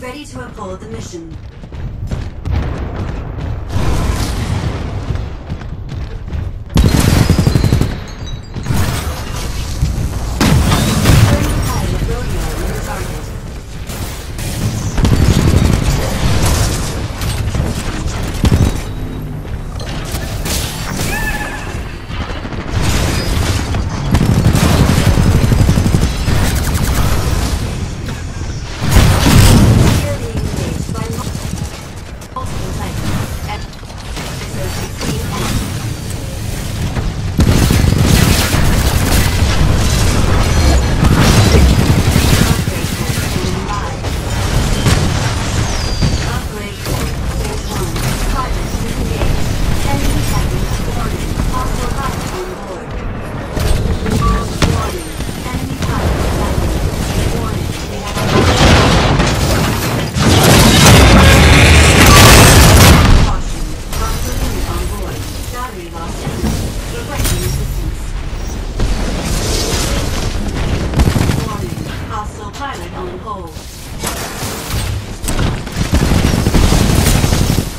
Ready to abort the mission.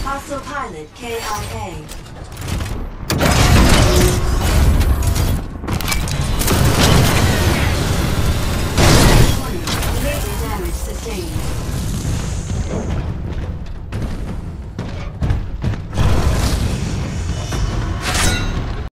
Hostile pilot KIA.